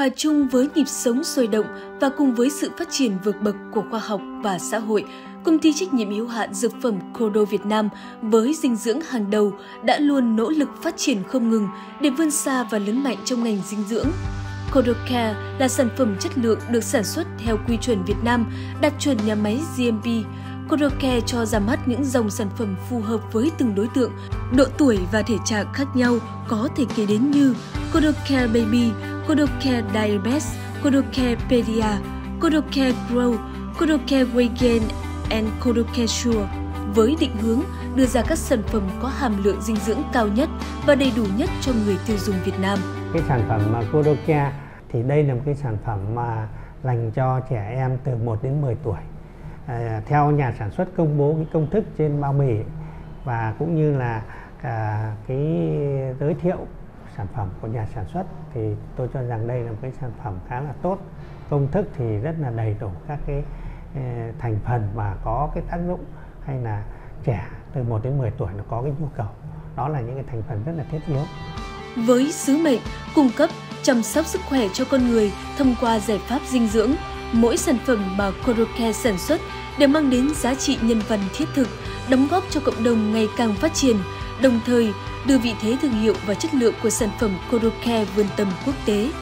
hòa chung với nhịp sống sôi động và cùng với sự phát triển vượt bậc của khoa học và xã hội, công ty trách nhiệm hữu hạn dược phẩm Kodo Việt Nam với dinh dưỡng hàng đầu đã luôn nỗ lực phát triển không ngừng để vươn xa và lớn mạnh trong ngành dinh dưỡng. Kodocare là sản phẩm chất lượng được sản xuất theo quy chuẩn Việt Nam, đạt chuẩn nhà máy GMP. Kodocare cho ra mắt những dòng sản phẩm phù hợp với từng đối tượng, độ tuổi và thể trạng khác nhau có thể kể đến như Kodocare Baby, Kodocare Diabetes, Kodocare Pedia, Kodocare Grow, Kodocare Weight and Kodocare Sure với định hướng đưa ra các sản phẩm có hàm lượng dinh dưỡng cao nhất và đầy đủ nhất cho người tiêu dùng Việt Nam. Cái sản phẩm mà Kodocare thì đây là một cái sản phẩm mà dành cho trẻ em từ 1 đến 10 tuổi. À, theo nhà sản xuất công bố cái công thức trên bao bì và cũng như là à, cái giới thiệu sản phẩm của nhà sản xuất. Thì tôi cho rằng đây là một cái sản phẩm khá là tốt. Công thức thì rất là đầy đủ các cái ờ, thành phần mà có cái tác dụng hay là trẻ từ 1 đến 10 tuổi nó có cái nhu cầu. Đó là những cái thành phần rất là thiết yếu. Với sứ mệnh cung cấp, chăm sóc sức khỏe cho con người thông qua giải pháp dinh dưỡng, mỗi sản phẩm mà Corocare sản xuất đều mang đến giá trị nhân văn thiết thực, đóng góp cho cộng đồng ngày càng phát triển đồng thời đưa vị thế thương hiệu và chất lượng của sản phẩm Corocare vươn tầm quốc tế.